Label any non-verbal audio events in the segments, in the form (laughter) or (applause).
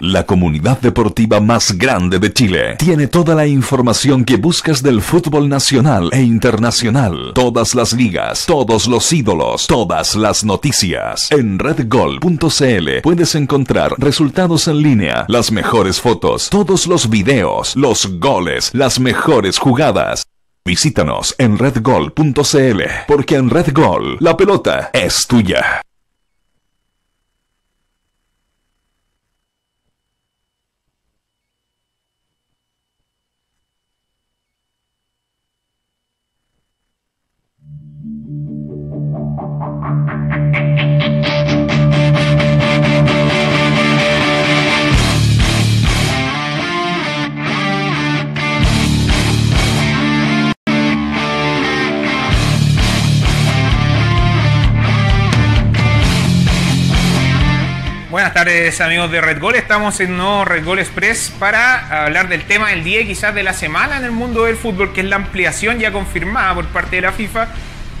la comunidad deportiva más grande de Chile, tiene toda la información que buscas del fútbol nacional e internacional, todas las ligas, todos los ídolos, todas las noticias. En redgol.cl puedes encontrar resultados en línea, las mejores fotos, todos los videos, los goles, las mejores jugadas. Visítanos en redgol.cl, porque en Redgol la pelota es tuya. Buenas tardes amigos de Red Gol, estamos en nuevo Red Gol Express para hablar del tema del día y quizás de la semana en el mundo del fútbol, que es la ampliación ya confirmada por parte de la FIFA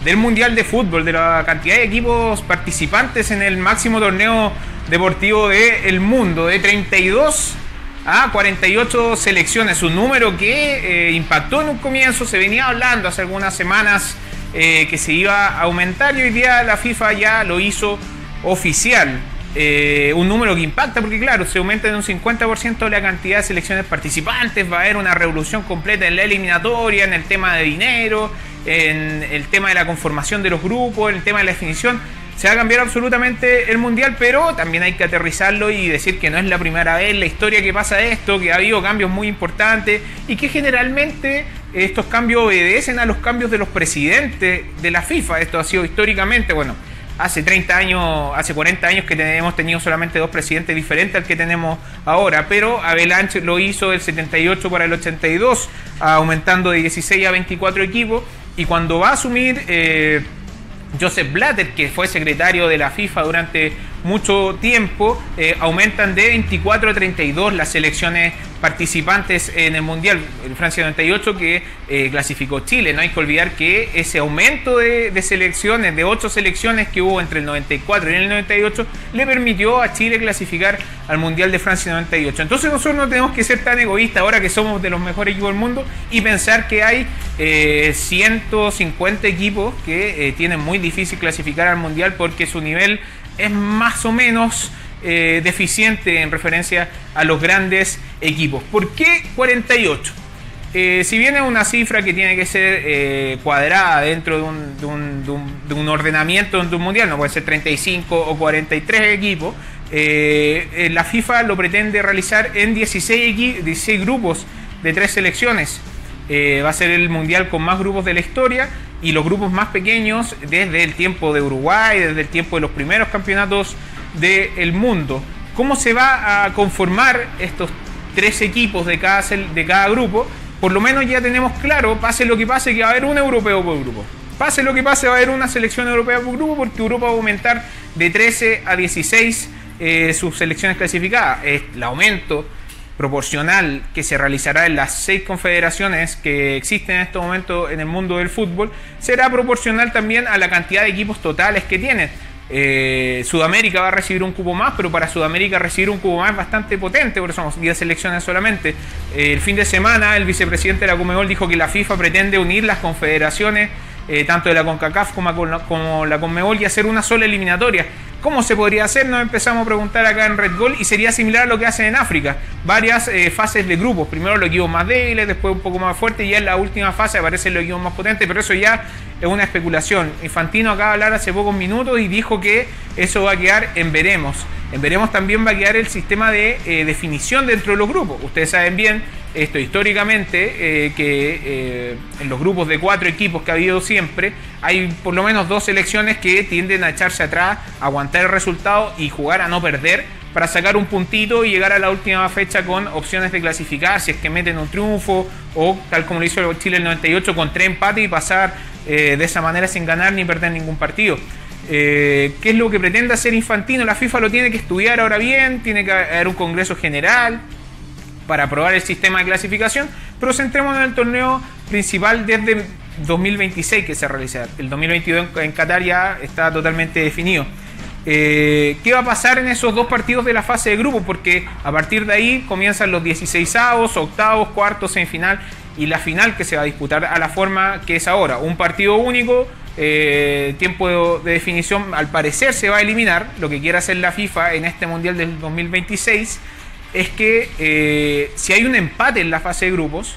del Mundial de Fútbol, de la cantidad de equipos participantes en el máximo torneo deportivo del mundo, de 32 a 48 selecciones, un número que eh, impactó en un comienzo, se venía hablando hace algunas semanas eh, que se iba a aumentar y hoy día la FIFA ya lo hizo oficial. Eh, un número que impacta porque claro, se aumenta en un 50% la cantidad de selecciones participantes, va a haber una revolución completa en la eliminatoria, en el tema de dinero, en el tema de la conformación de los grupos, en el tema de la definición. Se va a cambiar absolutamente el mundial, pero también hay que aterrizarlo y decir que no es la primera vez en la historia que pasa esto, que ha habido cambios muy importantes y que generalmente estos cambios obedecen a los cambios de los presidentes de la FIFA. Esto ha sido históricamente, bueno, hace 30 años, hace 40 años que hemos tenido solamente dos presidentes diferentes al que tenemos ahora, pero Avalanche lo hizo del 78 para el 82, aumentando de 16 a 24 equipos, y cuando va a asumir eh, Joseph Blatter, que fue secretario de la FIFA durante mucho tiempo, eh, aumentan de 24 a 32 las selecciones participantes en el Mundial, en Francia 98 que eh, clasificó Chile. No hay que olvidar que ese aumento de, selecciones, de 8 selecciones que hubo entre el 94 y el 98, le permitió a Chile clasificar al Mundial de Francia 98. Entonces nosotros no tenemos que ser tan egoístas ahora que somos de los mejores equipos del mundo y pensar que hay 150 eh, equipos que tienen muy difícil clasificar al Mundial porque su nivel es más o menos eh, deficiente en referencia a los grandes equipos. ¿Por qué 48? Eh, si bien es una cifra que tiene que ser eh, cuadrada dentro de un, de, de, un, ordenamiento de un mundial, no puede ser 35 o 43 equipos, la FIFA lo pretende realizar en 16, 16 grupos de tres selecciones. va a ser el mundial con más grupos de la historia y los grupos más pequeños desde el tiempo de Uruguay, desde el tiempo de los primeros campeonatos del mundo. ¿Cómo se va a conformar estos tres equipos de cada, de cada grupo? Por lo menos ya tenemos claro, pase lo que pase, que va a haber un europeo por grupo. Pase lo que pase, va a haber una selección europea por grupo porque Europa va a aumentar de 13 a 16 eh, sus selecciones clasificadas. El aumento proporcional que se realizará en las seis confederaciones que existen en este momento en el mundo del fútbol será proporcional también a la cantidad de equipos totales que tienen. Eh, Sudamérica va a recibir un cupo más, pero para Sudamérica recibir un cupo más es bastante potente, porque somos 10 selecciones solamente. Eh, el fin de semana el vicepresidente de la Comebol dijo que la FIFA pretende unir las confederaciones, eh, tanto de la CONCACAF como, como la Conmebol, y hacer una sola eliminatoria. ¿Cómo se podría hacer? Nos empezamos a preguntar acá en Red Gold y sería similar a lo que hacen en África. Varias eh, fases de grupos. Primero los equipos más débiles, después un poco más fuertes y ya en la última fase aparecen los equipos más potentes, pero eso ya es una especulación. Infantino acaba de hablar hace pocos minutos y dijo que eso va a quedar en veremos. En veremos también va a quedar el sistema de eh, definición dentro de los grupos. Ustedes saben bien esto históricamente, eh, que eh, en los grupos de cuatro equipos que ha habido siempre, hay por lo menos dos selecciones que tienden a echarse atrás, aguantar el resultado y jugar a no perder para sacar un puntito y llegar a la última fecha con opciones de clasificar, si es que meten un triunfo o tal como lo hizo Chile el 98 con tres empates y pasar eh, de esa manera sin ganar ni perder ningún partido. ¿Qué es lo que pretende hacer Infantino? La FIFA lo tiene que estudiar ahora bien, tiene que haber un congreso general, para aprobar el sistema de clasificación, pero centrémonos en el torneo principal desde 2026 que se realizará. El 2022 en Qatar ya está totalmente definido. eh, qué va a pasar en esos dos partidos de la fase de grupo, porque a partir de ahí comienzan los 16 avos, octavos, cuartos, semifinal y la final que se va a disputar a la forma que es ahora. Un partido único, eh, tiempo de, definición al parecer se va a eliminar. Lo que quiere hacer la FIFA en este Mundial del 2026 es que eh, si hay un empate en la fase de grupos,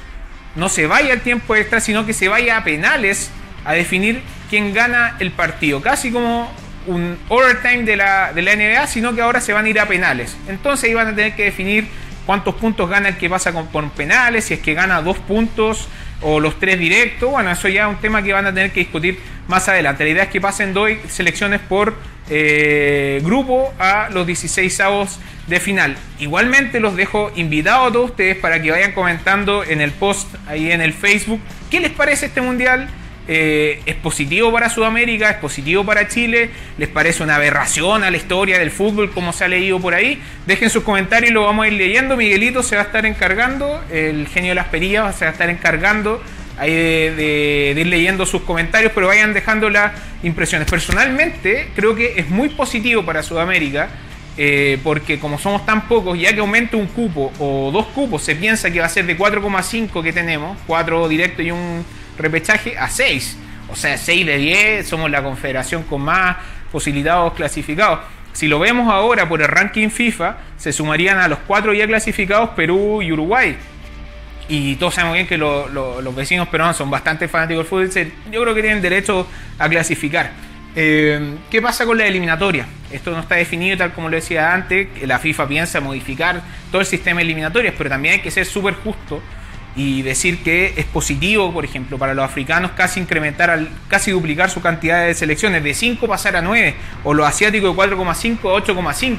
no se vaya al tiempo extra, sino que se vaya a penales a definir quién gana el partido. Casi como un overtime de la, de la NBA, sino que ahora se van a ir a penales. Entonces ahí van a tener que definir cuántos puntos gana el que pasa con, por penales, si es que gana dos puntos o los tres directos. Bueno, eso ya es un tema que van a tener que discutir más adelante. La idea es que pasen dos selecciones por eh, grupo a los 16 avos de final. Igualmente los dejo invitados a todos ustedes para que vayan comentando en el post ahí en el Facebook qué les parece este mundial eh, es positivo para Sudamérica, es positivo para Chile, les parece una aberración a la historia del fútbol como se ha leído por ahí. Dejen sus comentarios y lo vamos a ir leyendo. Miguelito se va a estar encargando, el genio de las perillas se va a estar encargando ahí de, ir leyendo sus comentarios, pero vayan dejando las impresiones. Personalmente creo que es muy positivo para Sudamérica. Eh, porque como somos tan pocos, ya que aumenta un cupo o dos cupos, se piensa que va a ser de 4,5 que tenemos, 4 directos y un repechaje a 6. O sea, 6 de 10, somos la confederación con más posibilitados clasificados. Si lo vemos ahora por el ranking FIFA, se sumarían a los 4 ya clasificados Perú y Uruguay. Y todos sabemos bien que los vecinos peruanos son bastante fanáticos del fútbol. Yo creo que tienen derecho a clasificar. Eh, ¿Qué pasa con la eliminatoria? Esto no está definido tal como lo decía antes. La FIFA piensa modificar todo el sistema de eliminatorias, pero también hay que ser súper justo y decir que es positivo, por ejemplo, para los africanos casi incrementar, al, casi duplicar su cantidad de selecciones, de 5 pasar a 9, o los asiáticos de 4,5 a 8,5.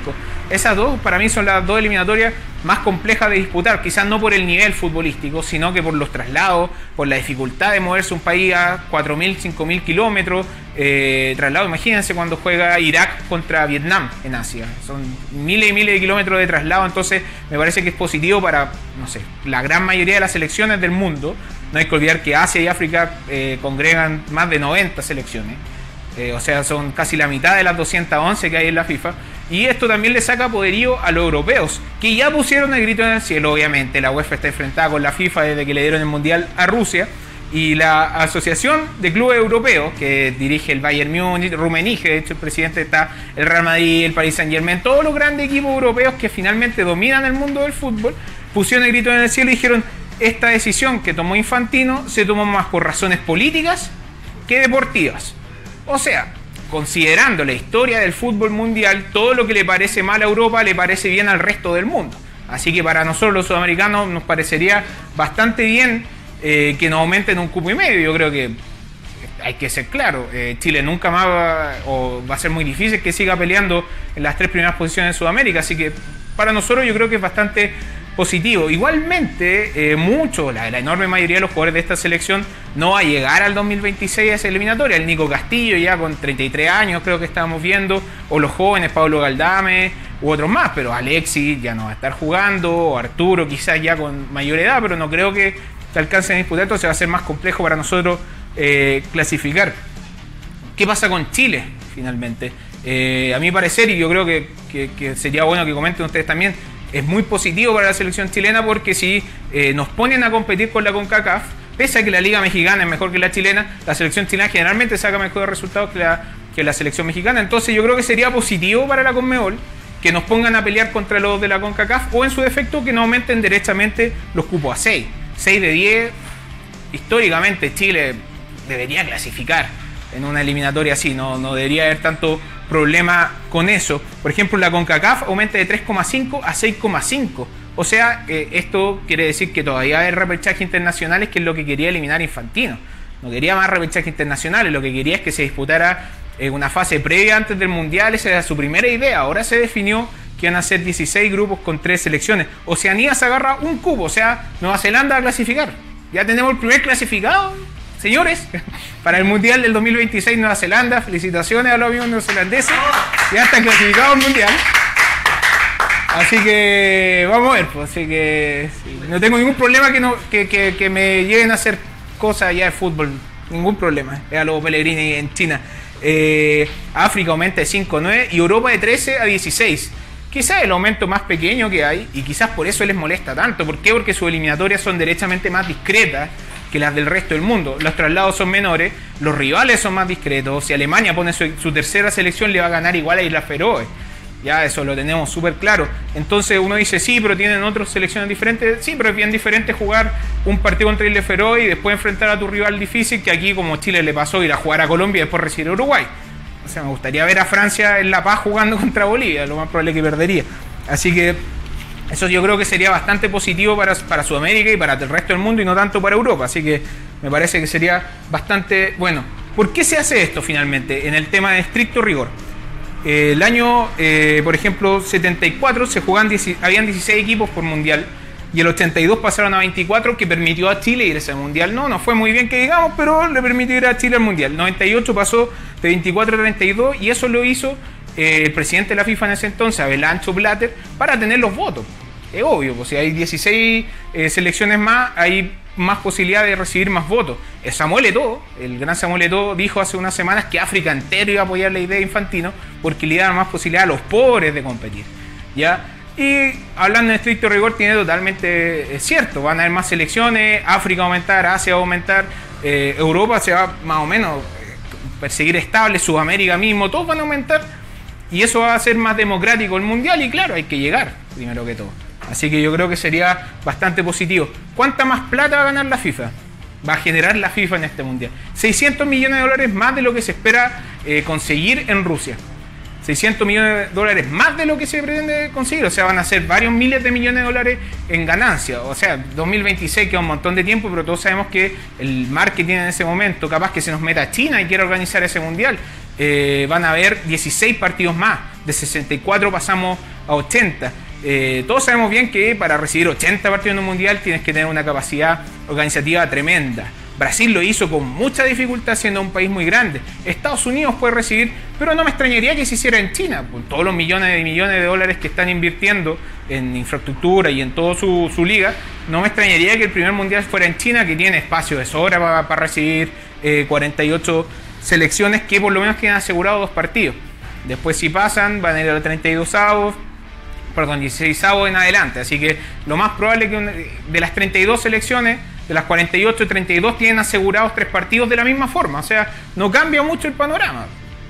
Esas dos para mí son las dos eliminatorias más complejas de disputar, quizás no por el nivel futbolístico, sino que por los traslados, por la dificultad de moverse un país a 4.000, 5.000 kilómetros, eh, traslado, imagínense cuando juega Irak contra Vietnam en Asia, son miles y miles de kilómetros de traslado, entonces me parece que es positivo para, no sé, la gran mayoría de las selecciones del mundo, no hay que olvidar que Asia y África eh, congregan más de 90 selecciones, eh, o sea, son casi la mitad de las 211 que hay en la FIFA, y esto también le saca poderío a los europeos, que ya pusieron el grito en el cielo, obviamente, la UEFA está enfrentada con la FIFA desde que le dieron el Mundial a Rusia, y la Asociación de Clubes Europeos, que dirige el Bayern Múnich, Rummenigge, de hecho el presidente está el Real Madrid, el Paris Saint Germain, todos los grandes equipos europeos que finalmente dominan el mundo del fútbol, pusieron el grito en el cielo y dijeron, esta decisión que tomó Infantino se tomó más por razones políticas que deportivas. O sea, considerando la historia del fútbol mundial, todo lo que le parece mal a Europa le parece bien al resto del mundo. Así que para nosotros los sudamericanos nos parecería bastante bien eh, que nos aumenten un cupo y medio. Yo creo que hay que ser claro, eh, Chile nunca más va, o va a ser muy difícil que siga peleando en las tres primeras posiciones de Sudamérica, así que para nosotros yo creo que es bastante positivo. Igualmente, eh, mucho, la, enorme mayoría de los jugadores de esta selección no va a llegar al 2026 a esa eliminatoria. El Nico Castillo ya con 33 años creo que estábamos viendo, o los jóvenes Pablo Galdame u otros más, pero Alexis ya no va a estar jugando, o Arturo quizás ya con mayor edad, pero no creo que alcance en disputar, entonces va a ser más complejo para nosotros eh, clasificar. ¿Qué pasa con Chile finalmente? Eh, a mi parecer, y yo creo que, sería bueno que comenten ustedes también, es muy positivo para la selección chilena porque si eh, nos ponen a competir con la CONCACAF, pese a que la liga mexicana es mejor que la chilena, la selección chilena generalmente saca mejores resultados que la, que la selección mexicana. Entonces yo creo que sería positivo para la CONMEBOL que nos pongan a pelear contra los de la CONCACAF o en su defecto que no aumenten derechamente los cupos a 6. 6 de 10, históricamente Chile debería clasificar en una eliminatoria así, no, no debería haber tanto problema con eso. Por ejemplo, la CONCACAF aumenta de 3,5 a 6,5. O sea, eh, esto quiere decir que todavía hay repechaje internacionales, que es lo que quería eliminar Infantino. No quería más repechaje internacionales, lo que quería es que se disputara en una fase previa antes del Mundial, esa era su primera idea. Ahora se definió que van a ser 16 grupos con 3 selecciones. Oceanía se agarra un cubo, o sea, Nueva Zelanda a clasificar. Ya tenemos el primer clasificado, señores, para el Mundial del 2026 Nueva Zelanda. Felicitaciones a los amigos neozelandeses. Ya están clasificados al Mundial. Así que vamos a ver, pues, así que no tengo ningún problema que, no, que, que, me lleguen a hacer cosas allá de fútbol, ningún problema. Es a los Pellegrini en China. eh, África aumenta de 5 a 9 y Europa de 13 a 16. Quizás el aumento más pequeño que hay y quizás por eso les molesta tanto. ¿Por qué? Porque sus eliminatorias son derechamente más discretas que las del resto del mundo. Los traslados son menores, los rivales son más discretos. Si Alemania pone su, tercera selección, le va a ganar igual a Isla Feroe. Ya eso lo tenemos súper claro. Entonces uno dice, sí, pero tienen otras selecciones diferentes. Sí, pero es bien diferente jugar un partido contra Isla Feroe y después enfrentar a tu rival difícil que aquí como Chile le pasó ir a jugar a Colombia y después recibir a Uruguay. O sea, me gustaría ver a Francia en La Paz jugando (laughs) contra Bolivia, lo más probable que perdería. Así que eso yo creo que sería bastante positivo para, para Sudamérica y para el resto del mundo y no tanto para Europa. Así que me parece que sería bastante bueno. ¿Por qué se hace esto finalmente en el tema de estricto rigor? Eh, el año, eh, por ejemplo, 74 se jugaban, habían 16 equipos por mundial y el 82 pasaron a 24 que permitió a Chile ir a ese mundial. No, no fue muy bien que digamos, pero le permitió ir a Chile al mundial. 98 pasó de 24 a 32 y eso lo hizo eh, el presidente de la FIFA en ese entonces, Abelancho Blatter, para tener los votos. Es obvio, pues si hay 16 eh, selecciones más, hay más posibilidad de recibir más votos. El Samuel Eto'o, el gran Samuel Eto'o, dijo hace unas semanas que África entero iba a apoyar la idea de Infantino porque le da más posibilidad a los pobres de competir. ¿ya? Y hablando en estricto rigor, tiene totalmente eh, cierto. Van a haber más selecciones, África va aumentar, Asia va a aumentar, Europa se va más o menos perseguir estable, Sudamérica mismo, todos van a aumentar. Y eso va a ser más democrático el mundial. Y claro, hay que llegar primero que todo. Así que yo creo que sería bastante positivo. ¿Cuánta más plata va a ganar la FIFA? Va a generar la FIFA en este mundial. 600 millones de dólares más de lo que se espera conseguir en Rusia. 600 millones de dólares más de lo que se pretende conseguir. O sea, van a ser varios miles de millones de dólares en ganancia. O sea, 2026 queda un montón de tiempo, pero todos sabemos que el marketing en ese momento, capaz que se nos meta China y quiera organizar ese mundial, eh, van a haber 16 partidos más. De 64 pasamos a 80. Eh, todos sabemos bien que para recibir 80 partidos en un mundial tienes que tener una capacidad organizativa tremenda. Brasil lo hizo con mucha dificultad siendo un país muy grande. Estados Unidos puede recibir, pero no me extrañaría que se hiciera en China, con todos los millones y millones de dólares que están invirtiendo en infraestructura y en toda su, liga. No me extrañaría que el primer mundial fuera en China, que tiene espacio de sobra para, recibir 48 eh, selecciones que por lo menos tienen asegurado dos partidos. Después si pasan, van a ir a los 32 avos, perdón, 16 avos en adelante. Así que lo más probable es que de las 32 selecciones de las 48 y 32 tienen asegurados tres partidos de la misma forma. O sea, no cambia mucho el panorama.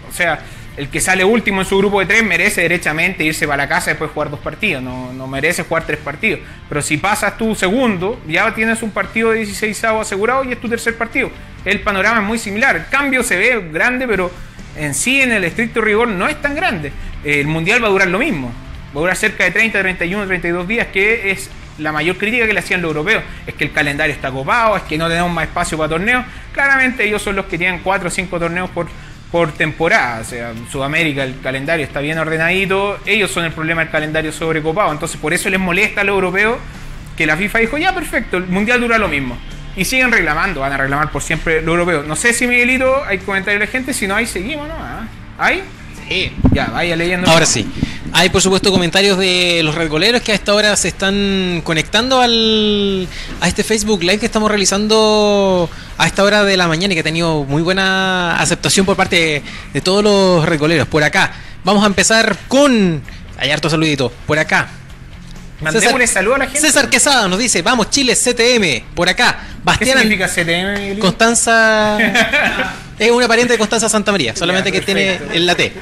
O sea, el que sale último en su grupo de tres merece derechamente irse para la casa y después jugar dos partidos. No, no merece jugar tres partidos. Pero si pasas tú segundo, ya tienes un partido de 16 asegurado y es tu tercer partido. El panorama es muy similar. El cambio se ve grande, pero en sí, en el estricto rigor, no es tan grande. El mundial va a durar lo mismo. Va a durar cerca de 30, 31, 32 días, que es la mayor crítica que le hacían los europeos es que el calendario está copado, es que no tenemos más espacio para torneos. Claramente ellos son los que tienen 4 o 5 torneos por, por temporada. O sea, en Sudamérica el calendario está bien ordenadito, ellos son el problema del calendario sobrecopado. Entonces por eso les molesta a los europeos que la FIFA dijo, ya perfecto, el Mundial dura lo mismo. Y siguen reclamando, van a reclamar por siempre los europeos. No sé si Miguelito hay comentarios de la gente, si no hay seguimos, ¿no? ¿Ah? ¿Hay? Sí. Ya, vaya leyendo. Ahora sí. Hay por supuesto comentarios de los redgoleros que a esta hora se están conectando al, a este Facebook Live que estamos realizando a esta hora de la mañana y que ha tenido muy buena aceptación por parte de, todos los redgoleros. Por acá, vamos a empezar con... Hay harto saludito. Por acá, Mandémosle saludo a la gente. César Quesada nos dice, vamos Chile CTM, por acá. Bastián ¿Qué significa CTM? Constanza (laughs) es una pariente de Constanza Santa María, solamente que tiene el la T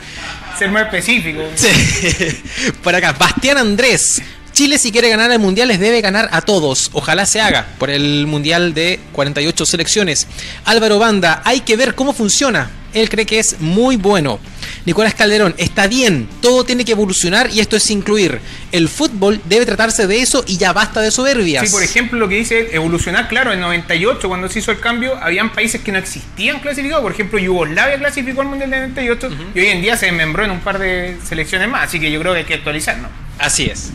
ser más específico. (laughs) Por acá, Bastián Andrés. Chile si quiere ganar el Mundial les debe ganar a todos. Ojalá se haga por el Mundial de 48 selecciones. Álvaro Banda, hay que ver cómo funciona. Él cree que es muy bueno. Nicolás Calderón, está bien, todo tiene que evolucionar y esto es incluir. El fútbol debe tratarse de eso y ya basta de soberbias. Sí, por ejemplo, lo que dice evolucionar, claro, en 98, cuando se hizo el cambio, habían países que no existían clasificados. Por ejemplo, Yugoslavia clasificó al Mundial de 98 y hoy en día se desmembró en un par de selecciones más. Así que yo creo que hay que actualizarnos. Así es.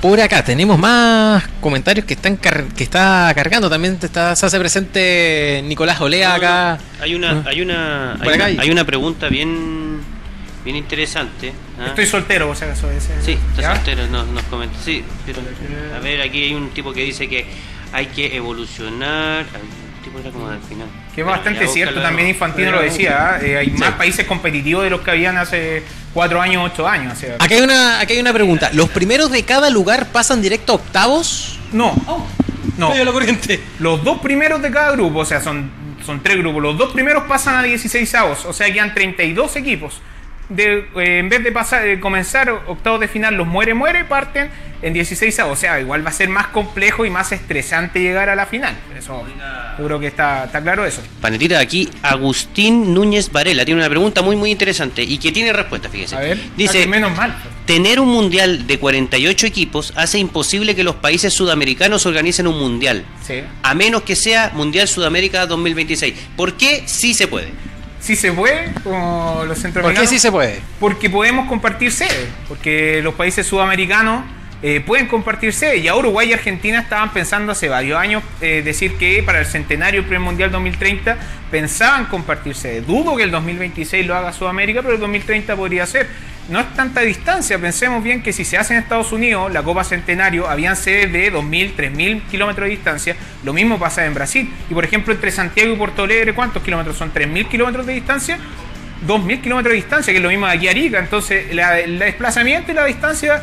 Por acá tenemos más comentarios que están que está cargando. También está, se hace presente Nicolás Olea acá. Hay una, hay una, hay una, pregunta bien, bien interesante. ¿ah? Estoy soltero, o sea, eso es. Sí, está soltero, nos, nos comenta. Sí, pero a ver, aquí hay un tipo que dice que hay que evolucionar. Que es bastante cierto, también Infantino lo decía, ¿eh? hay más países competitivos de los que habían hace cuatro años, ocho años. aquí, hay una, aquí hay una pregunta, ¿los primeros de cada lugar pasan directo a octavos? No, no. Los dos primeros de cada grupo, o sea, son, son tres grupos, los dos primeros pasan a 16 avos, o sea, quedan 32 equipos de, eh, en vez de pasar, de comenzar octavos de final, los muere, muere, parten en 16 O sea, igual va a ser más complejo y más estresante llegar a la final. Eso, creo que está, está claro eso. Panetita, aquí Agustín Núñez Varela tiene una pregunta muy, muy interesante y que tiene respuesta, fíjese. A ver, dice: menos mal. Tener un mundial de 48 equipos hace imposible que los países sudamericanos organicen un mundial. Sí. A menos que sea Mundial Sudamérica 2026. ¿Por qué sí se puede? Sí se puede, como los centroamericanos. ¿Por qué sí se puede? Porque podemos compartir sede, porque los países sudamericanos eh, pueden compartir sede. Ya Uruguay y Argentina estaban pensando hace varios años eh, decir que para el centenario premundial 2030 pensaban compartir sede. Dudo que el 2026 lo haga Sudamérica, pero el 2030 podría ser no es tanta distancia. Pensemos bien que si se hace en Estados Unidos, la Copa Centenario, habían sedes de 2.000, 3.000 kilómetros de distancia. Lo mismo pasa en Brasil. Y por ejemplo, entre Santiago y Porto Alegre, ¿cuántos kilómetros son? ¿3.000 kilómetros de distancia? 2.000 kilómetros de distancia, que es lo mismo de aquí a Arica. Entonces, el desplazamiento y la distancia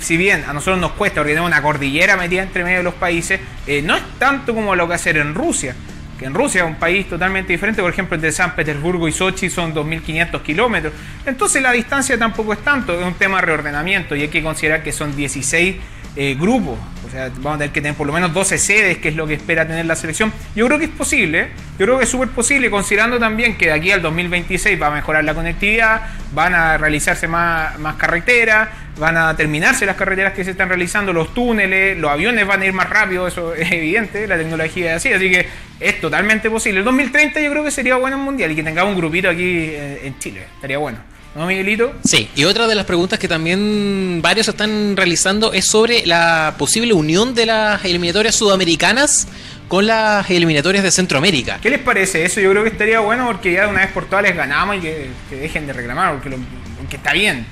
si bien a nosotros nos cuesta porque tenemos una cordillera metida entre medio de los países, eh, no es tanto como lo que hacer en Rusia que en Rusia es un país totalmente diferente, por ejemplo, entre San Petersburgo y Sochi son 2.500 kilómetros. Entonces la distancia tampoco es tanto, es un tema de reordenamiento y hay que considerar que son 16 eh, grupos. O sea, vamos a tener que tener por lo menos 12 sedes, que es lo que espera tener la selección. Yo creo que es posible, yo creo que es súper posible, considerando también que de aquí al 2026 va a mejorar la conectividad, van a realizarse más, más carreteras, van a terminarse las carreteras que se están realizando, los túneles, los aviones van a ir más rápido, eso es evidente, la tecnología es así, así que es totalmente posible. El 2030 yo creo que sería bueno en Mundial y que tengamos un grupito aquí eh, en Chile, estaría bueno. ¿No, Miguelito? Sí, y otra de las preguntas que también varios están realizando es sobre la posible unión de las eliminatorias sudamericanas con las eliminatorias de Centroamérica. ¿Qué les parece eso? Yo creo que estaría bueno porque ya de una vez por todas les ganamos y que, dejen de reclamar, porque, está bien.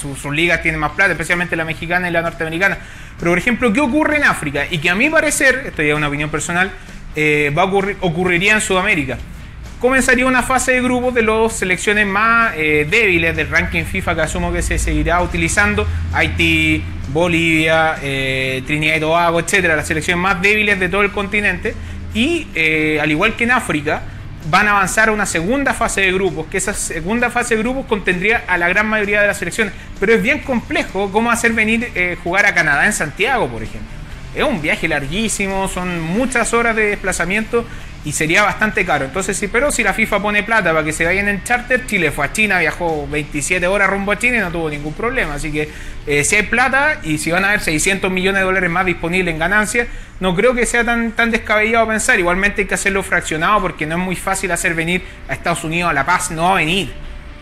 Sus, ligas tienen más plata, especialmente la mexicana y la norteamericana. Pero, por ejemplo, ¿qué ocurre en África? Y que a mi parecer, esto ya es una opinión personal, eh, va a ocurrir, ocurriría en Sudamérica comenzaría una fase de grupos de las selecciones más eh, débiles del ranking FIFA que asumo que se seguirá utilizando. Haití, Bolivia, eh, Trinidad y Tobago, etcétera, las selecciones más débiles de todo el continente. Y eh, al igual que en África, van a avanzar a una segunda fase de grupos, que esa segunda fase de grupos contendría a la gran mayoría de las selecciones. Pero es bien complejo cómo hacer venir jugar a Canadá en Santiago, por ejemplo. Es un viaje larguísimo, son muchas horas de desplazamiento y sería bastante caro. Entonces, pero si la FIFA pone plata para que se vayan en charter, Chile fue a China, viajó 27 horas rumbo a China y no tuvo ningún problema. Así que eh, si hay plata y si van a haber 600 millones de dólares más disponibles en ganancias, no creo que sea tan, tan descabellado pensar. Igualmente hay que hacerlo fraccionado porque no es muy fácil hacer venir a Estados Unidos a La Paz, no va a venir.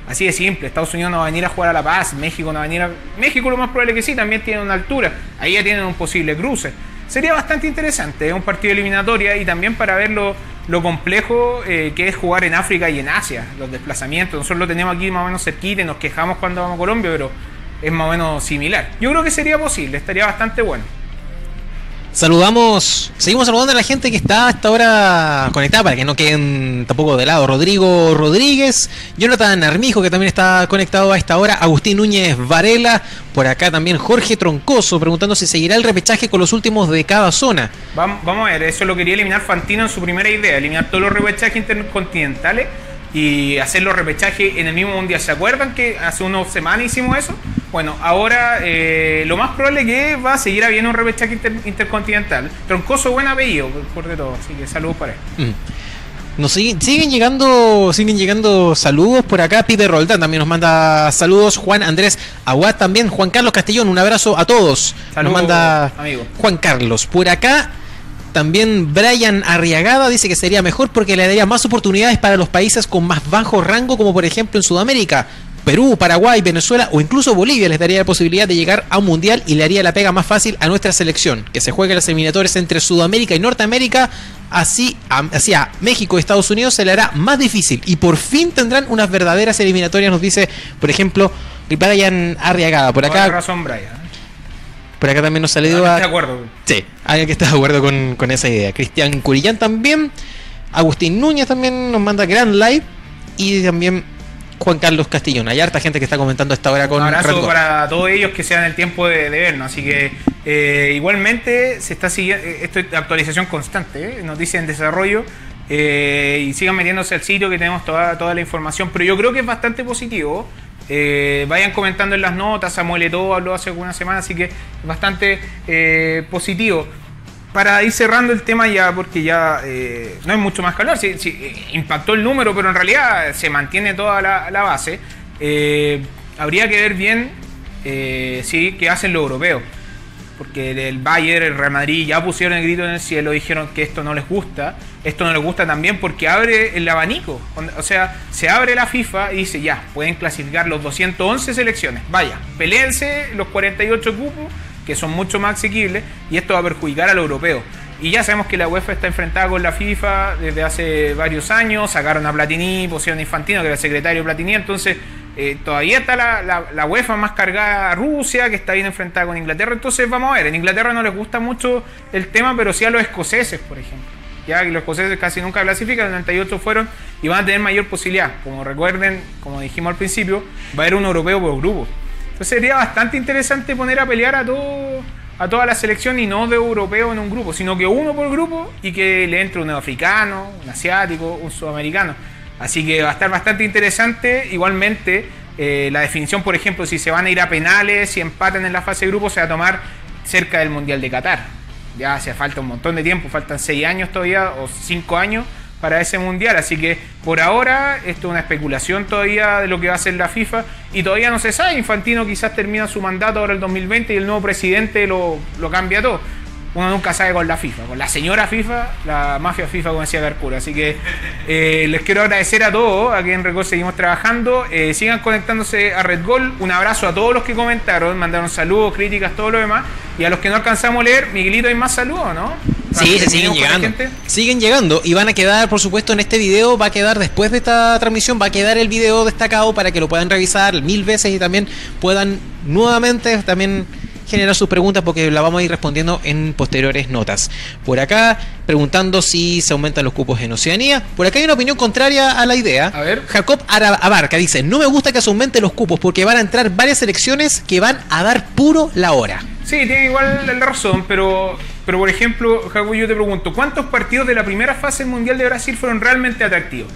Así de simple, Estados Unidos no va a venir a jugar a La Paz, México no va a venir a... México lo más probable que sí, también tiene una altura, ahí ya tienen un posible cruce. Sería bastante interesante, es un partido eliminatoria y también para ver lo, complejo eh, que es jugar en África y en Asia, los desplazamientos. Nosotros lo tenemos aquí más o menos cerquita y nos quejamos cuando vamos a Colombia, pero es más o menos similar. Yo creo que sería posible, estaría bastante bueno. Saludamos, seguimos saludando a la gente que está hasta ahora conectada para que no queden tampoco de lado. Rodrigo Rodríguez, Jonathan Armijo que también está conectado a esta hora, Agustín Núñez Varela, por acá también Jorge Troncoso preguntando si seguirá el repechaje con los últimos de cada zona. Vamos, vamos a ver, eso lo quería eliminar Fantino en su primera idea, eliminar todos los repechajes intercontinentales y hacer los repechajes en el mismo mundial. ¿Se acuerdan que hace unas semanas hicimos eso? Bueno, ahora eh, lo más probable es que va a seguir habiendo un repechaje intercontinental. Troncoso, buen apellido, por de todo. Así que saludos para él. Mm. Nos siguen, siguen llegando siguen llegando saludos por acá. Pipe Roldán también nos manda saludos. Juan Andrés Aguad también. Juan Carlos Castellón, un abrazo a todos. nos manda Juan Carlos. Por acá también Brian Arriagada dice que sería mejor porque le daría más oportunidades para los países con más bajo rango, como por ejemplo en Sudamérica. Perú, Paraguay, Venezuela o incluso Bolivia les daría la posibilidad de llegar a un mundial y le haría la pega más fácil a nuestra selección. Que se juegue las eliminatorias entre Sudamérica y Norteamérica, así hacia México y Estados Unidos se le hará más difícil y por fin tendrán unas verdaderas eliminatorias, nos dice, por ejemplo, Brian Arriagada. Por acá. razón, Brian. Por acá también nos salió a. de acuerdo. Sí, alguien que está de acuerdo con, esa idea. Cristian Curillán también. Agustín Núñez también nos manda Grand Live. Y también Juan Carlos Castillón. Hay harta gente que está comentando esta hora con Un abrazo para todos ellos que sean el tiempo de, de vernos. Así que eh, igualmente se está siguiendo, eh, esto es actualización constante, ¿eh? noticia en desarrollo. eh, y sigan metiéndose al sitio que tenemos toda, toda la información. Pero yo creo que es bastante positivo. Eh, vayan comentando en las notas, Samuel Eto'o habló hace algunas semanas, así que es bastante eh, positivo. Para ir cerrando el tema ya, porque ya eh, no hay mucho más que hablar, sí, sí, impactó el número, pero en realidad se mantiene toda la, la base. Eh, habría que ver bien eh, sí, qué hacen los europeos. Porque el Bayern, el Real Madrid ya pusieron el grito en el cielo, dijeron que esto no les gusta. Esto no les gusta también porque abre el abanico. O sea, se abre la FIFA y dice ya, pueden clasificar los 211 selecciones. Vaya, peleense los 48 cupos, que son mucho más asequibles, y esto va a perjudicar al europeo. Y ya sabemos que la UEFA está enfrentada con la FIFA desde hace varios años. Sacaron a Platini, pusieron a Infantino, que era el secretario de Platini. Entonces, eh, todavía está la, la- UEFA más cargada a Rusia, que está bien enfrentada con Inglaterra. Entonces, vamos a ver. En Inglaterra no les gusta mucho el tema, pero sí a los escoceses, por ejemplo. Ya que los escoceses casi nunca clasifican, el 98 fueron y van a tener mayor posibilidad. Como recuerden, como dijimos al principio, va a haber un europeo por grupo. Entonces sería bastante interesante poner a pelear a todo, a toda la selección y no de europeo en un grupo, sino que uno por grupo y que le entre un africano, un asiático, un sudamericano. Así que va a estar bastante interesante. Igualmente, eh, la definición, por ejemplo, si se van a ir a penales, si empatan en la fase de grupo, se va a tomar cerca del Mundial de Qatar. Ya hace falta un montón de tiempo, faltan seis años todavía o cinco años para ese mundial. Así que por ahora esto es una especulación todavía de lo que va a hacer la FIFA y todavía no se sabe. Infantino quizás termina su mandato ahora el 2020 y el nuevo presidente lo, lo cambia todo. Uno nunca sabe con la FIFA, con la señora FIFA, la mafia FIFA, como decía Carcura. Así que eh, les quiero agradecer a todos, aquí en Red Gol seguimos trabajando. Eh, sigan conectándose a Red Gol. Un abrazo a todos los que comentaron, mandaron saludos, críticas, todo lo demás. Y a los que no alcanzamos a leer, Miguelito, hay más saludos, ¿no? Sí, se siguen llegando. Siguen llegando y van a quedar, por supuesto, en este video, va a quedar después de esta transmisión, va a quedar el video destacado para que lo puedan revisar mil veces y también puedan nuevamente también generar sus preguntas porque la vamos a ir respondiendo en posteriores notas. Por acá, preguntando si se aumentan los cupos en Oceanía. Por acá hay una opinión contraria a la idea. A ver. Jacob Abarca dice, no me gusta que se aumenten los cupos porque van a entrar varias selecciones que van a dar puro la hora. Sí, tiene igual la razón, pero, pero por ejemplo, Jacobo, yo te pregunto, ¿cuántos partidos de la primera fase del Mundial de Brasil fueron realmente atractivos?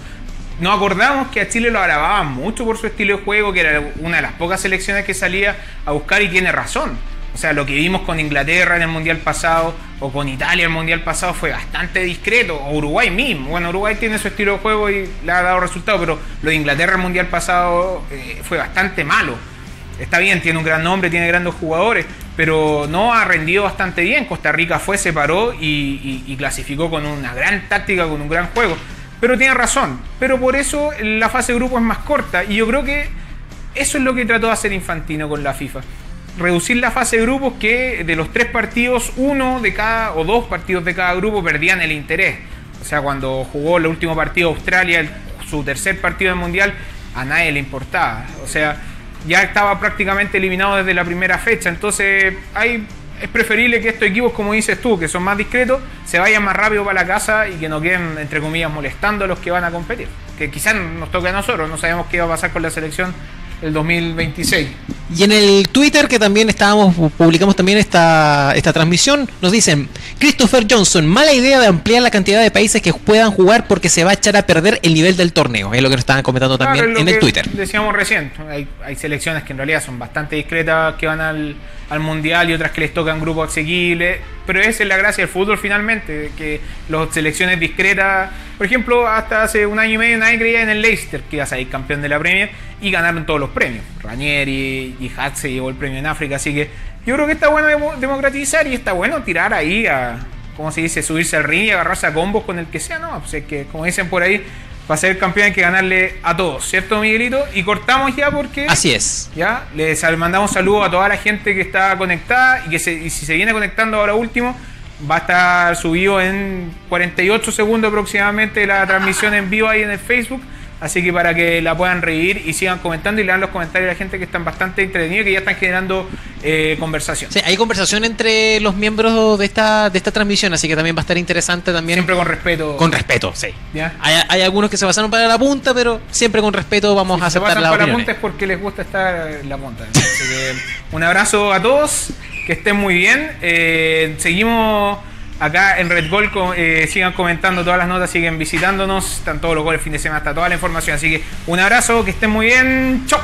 Nos acordamos que a Chile lo alababan mucho por su estilo de juego, que era una de las pocas selecciones que salía a buscar y tiene razón. O sea, lo que vimos con Inglaterra en el Mundial pasado o con Italia en el Mundial pasado fue bastante discreto. O Uruguay mismo. Bueno, Uruguay tiene su estilo de juego y le ha dado resultado, pero lo de Inglaterra en el Mundial pasado eh, fue bastante malo. Está bien, tiene un gran nombre, tiene grandes jugadores, pero no ha rendido bastante bien. Costa Rica fue, se paró y, y- clasificó con una gran táctica, con un gran juego. Pero tiene razón. Pero por eso la fase de grupo es más corta. Y yo creo que eso es lo que trató de hacer Infantino con la FIFA. Reducir la fase de grupos que de los tres partidos, uno de cada o dos partidos de cada grupo perdían el interés. O sea, cuando jugó el último partido Australia, su tercer partido del Mundial, a nadie le importaba. O sea, ya estaba prácticamente eliminado desde la primera fecha. Entonces, hay, es preferible que estos equipos, como dices tú, que son más discretos, se vayan más rápido para la casa y que no queden, entre comillas, molestando a los que van a competir. Que quizás nos toque a nosotros, no sabemos qué va a pasar con la selección el 2026. Y en el Twitter que también estábamos publicamos también esta, esta transmisión, nos dicen Christopher Johnson, mala idea de ampliar la cantidad de países que puedan jugar porque se va a echar a perder el nivel del torneo. Es lo que nos estaban comentando también Claro, en el Twitter. Decíamos recién, hay, hay selecciones que en realidad son bastante discretas que van al, al mundial y otras que les tocan grupos asequibles, pero esa es la gracia del fútbol finalmente, que las selecciones discretas, por ejemplo, hasta hace un año y medio nadie creía en el Leicester que iba a salir campeón de la Premier y ganaron todos los premios. Ranieri y Hatz se llevó el premio en África, así que yo creo que está bueno demo- democratizar y está bueno tirar ahí a, ¿cómo se dice? Subirse al ring y agarrarse a combos con el que sea, ¿no? Pues es que, como dicen por ahí, para ser campeón hay que ganarle a todos, ¿cierto, Miguelito? Y cortamos ya porque... Así es. Ya, les mandamos saludos a toda la gente que está conectada y que se- y si se viene conectando ahora último, va a estar subido en 48 segundos aproximadamente la transmisión en vivo ahí en el Facebook Así que para que la puedan reír y sigan comentando y lean los comentarios de la gente que están bastante entretenidos y que ya están generando eh, conversación. Sí, hay conversación entre los miembros de esta, de esta transmisión, así que también va a estar interesante también. Siempre con respeto. Con respeto, sí. ¿Ya? Hay, hay algunos que se pasaron para la punta, pero siempre con respeto vamos Si a se aceptar pasan las para la punta es porque les gusta estar en la punta. Así que un abrazo a todos, que estén muy bien. Eh, seguimos acá en Red Gold, co- eh, sigan comentando todas las notas, siguen visitándonos, están todos los goles fin de semana, está toda la información. Así que un abrazo, que estén muy bien. Chau.